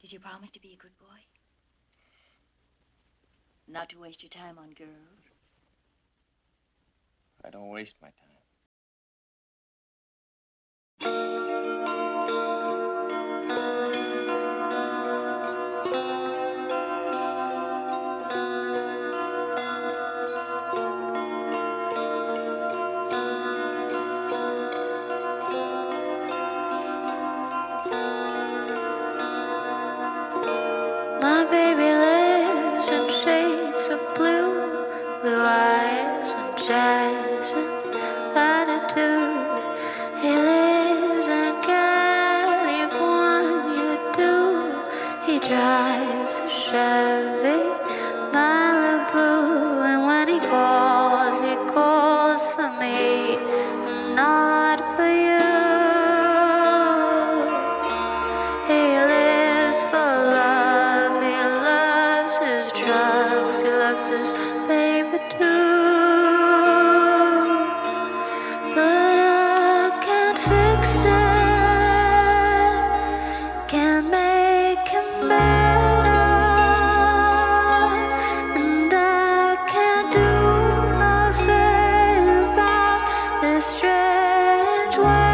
Did you promise to be a good boy? Not to waste your time on girls? I don't waste my time. My baby lives in shades of blue, drugs, he loves his baby too. But I can't fix can't make him better, and I can't do nothing about this strange.